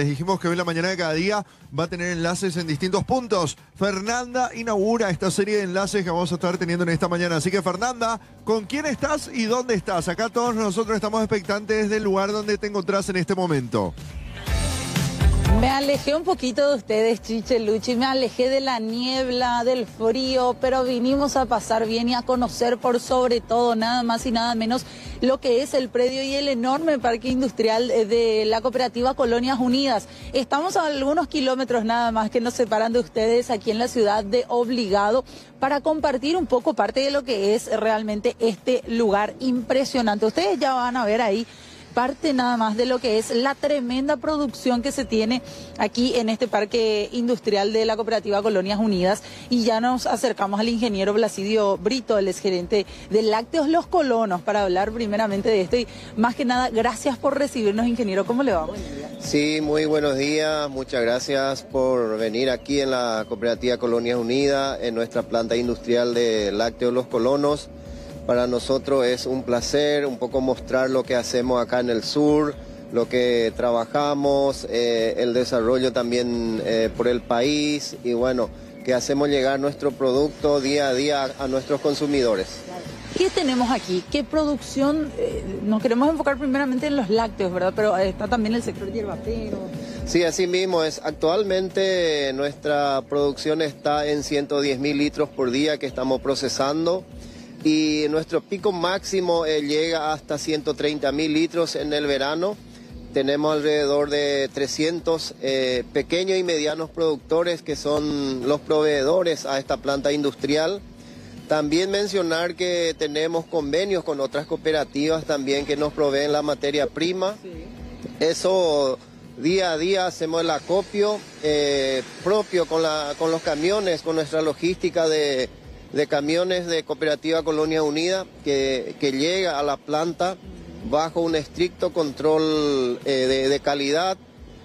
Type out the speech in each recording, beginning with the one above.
Les dijimos que hoy la mañana de cada día va a tener enlaces en distintos puntos. Fernanda inaugura esta serie de enlaces que vamos a estar teniendo en esta mañana. Así que Fernanda, ¿con quién estás y dónde estás? Acá todos nosotros estamos expectantes del lugar donde te encontrás en este momento. Me alejé un poquito de ustedes, Chiche Luchi, me alejé de la niebla, del frío, pero vinimos a pasar bien y a conocer por sobre todo, nada más y nada menos, lo que es el predio y el enorme parque industrial de la cooperativa Colonias Unidas. Estamos a algunos kilómetros nada más que nos separan de ustedes aquí en la ciudad de Obligado para compartir un poco parte de lo que es realmente este lugar impresionante. Ustedes ya van a ver ahí parte nada más de lo que es la tremenda producción que se tiene aquí en este parque industrial de la cooperativa Colonias Unidas y ya nos acercamos al ingeniero Blasidio Brito, el exgerente de Lácteos Los Colonos, para hablar primeramente de esto y más que nada, gracias por recibirnos, ingeniero. ¿Cómo le va? Sí, muy buenos días. Muchas gracias por venir aquí en la cooperativa Colonias Unidas, en nuestra planta industrial de Lácteos Los Colonos. Para nosotros es un placer un poco mostrar lo que hacemos acá en el sur, lo que trabajamos, eh, el desarrollo también eh, por el país y bueno, que hacemos llegar nuestro producto día a día a, nuestros consumidores. ¿Qué tenemos aquí? ¿Qué producción? Eh, nos queremos enfocar primeramente en los lácteos, ¿verdad? Pero está también el sector hierbatero. Sí, así mismo es. Actualmente nuestra producción está en 110 mil litros por día que estamos procesando y nuestro pico máximo eh, llega hasta 130 mil litros en el verano. Tenemos alrededor de 300 eh, pequeños y medianos productores que son los proveedores a esta planta industrial. También mencionar que tenemos convenios con otras cooperativas también que nos proveen la materia prima. Eso día a día hacemos el acopio eh, propio con, la, con los camiones, con nuestra logística de, de camiones de Cooperativa Colonia Unida que, llega a la planta bajo un estricto control eh, de, calidad.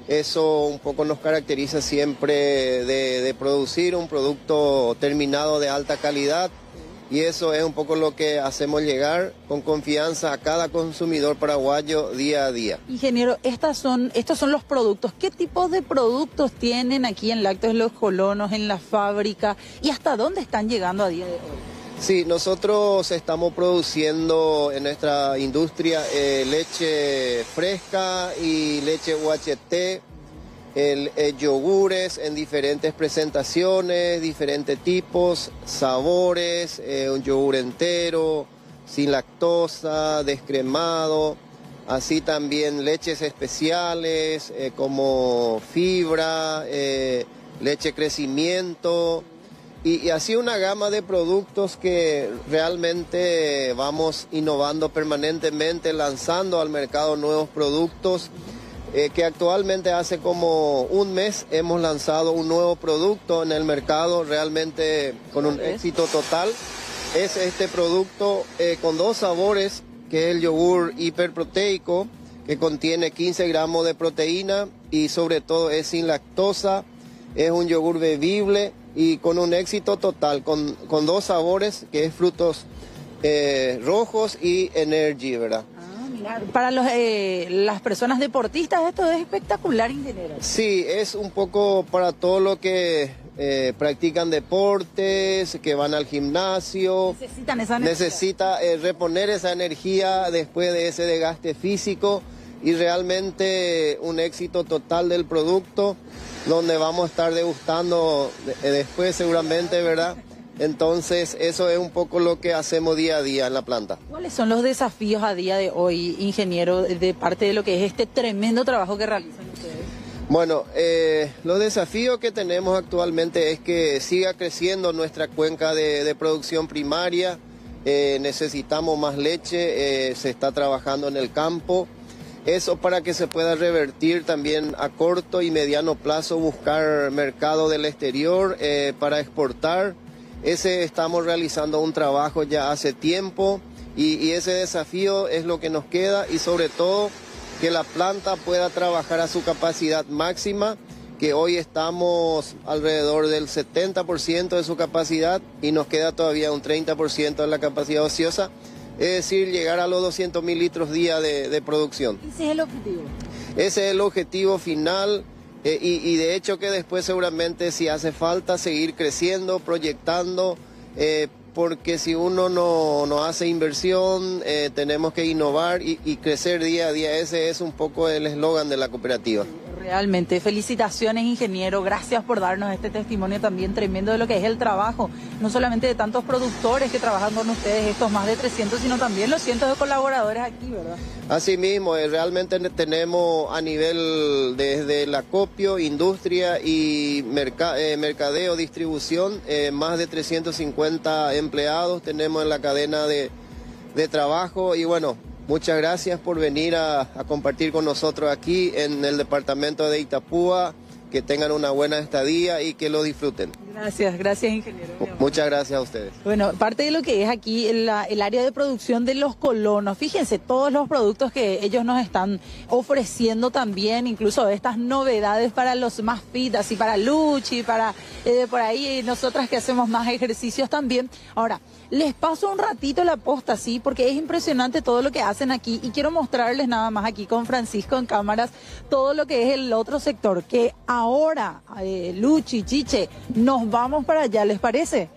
Eso un poco nos caracteriza siempre de producir un producto terminado de alta calidad y eso es un poco lo que hacemos llegar con confianza a cada consumidor paraguayo día a día. Ingeniero, estas son, estos son los productos. ¿Qué tipo de productos tienen aquí en Lácteos Los Colonos, en la fábrica y hasta dónde están llegando a día de hoy? Sí, nosotros estamos produciendo en nuestra industria eh, leche fresca y leche UHT el, eh, yogures en diferentes presentaciones, diferentes tipos, sabores, eh, un yogur entero, sin lactosa, descremado, así también leches especiales eh, como fibra, leche crecimiento y, así una gama de productos que realmente vamos innovando permanentemente, lanzando al mercado nuevos productos. Eh, que actualmente hace como un mes hemos lanzado un nuevo producto en el mercado realmente con un éxito total. Es este producto eh, con dos sabores, que es el yogur hiperproteico, que contiene 15 gramos de proteína y sobre todo es sin lactosa, es un yogur bebible y con un éxito total, con, con dos sabores, que es frutos eh, rojos y energy, ¿verdad? Para los, eh, las personas deportistas esto es espectacular, ingeniero. Sí, es un poco para todo lo que eh, practican deportes, que van al gimnasio. Necesitan esa energía. Necesita eh, reponer esa energía después de ese desgaste físico y realmente un éxito total del producto donde vamos a estar degustando después seguramente, ¿verdad? Entonces, eso es un poco lo que hacemos día a día en la planta. ¿Cuáles son los desafíos a día de hoy, ingeniero, de parte de lo que es este tremendo trabajo que realizan ustedes? Bueno, eh, los desafíos que tenemos actualmente es que siga creciendo nuestra cuenca de, producción primaria, eh, necesitamos más leche, eh, se está trabajando en el campo. Eso para que se pueda revertir también a corto y mediano plazo, buscar mercado del exterior para exportar ese estamos realizando un trabajo ya hace tiempo y, ese desafío es lo que nos queda y sobre todo que la planta pueda trabajar a su capacidad máxima, que hoy estamos alrededor del 70% de su capacidad y nos queda todavía un 30% de la capacidad ociosa, es decir, llegar a los 200 mil litros día de, producción. ¿Ese es el objetivo? Ese es el objetivo final eh, y, de hecho que después seguramente si hace falta seguir creciendo, proyectando, eh, porque si uno no, no hace inversión, eh, tenemos que innovar y crecer día a día. Ese es un poco el eslogan de la cooperativa. Realmente, felicitaciones ingeniero, gracias por darnos este testimonio también tremendo de lo que es el trabajo, no solamente de tantos productores que trabajan con ustedes, estos más de 300, sino también los cientos de colaboradores aquí, ¿verdad? Así mismo, eh, realmente tenemos a nivel desde el acopio, industria y eh, mercadeo, distribución, eh, más de 350 empleados tenemos en la cadena de, de trabajo. Y bueno, Muchas gracias por venir a, compartir con nosotros aquí en el departamento de Itapúa. Que tengan una buena estadía y que lo disfruten. Gracias, gracias ingeniero. Muchas gracias a ustedes. Bueno, parte de lo que es aquí la, el área de producción de los colonos, fíjense todos los productos que ellos nos están ofreciendo también, incluso estas novedades para los más fit, así para Luchi, para eh, por ahí nosotras que hacemos más ejercicios también. Ahora, les paso un ratito la posta, sí, porque es impresionante todo lo que hacen aquí y quiero mostrarles nada más aquí con Francisco en cámaras todo lo que es el otro sector, que ahora, eh, Luchi, Chiche, vamos para allá, ¿les parece?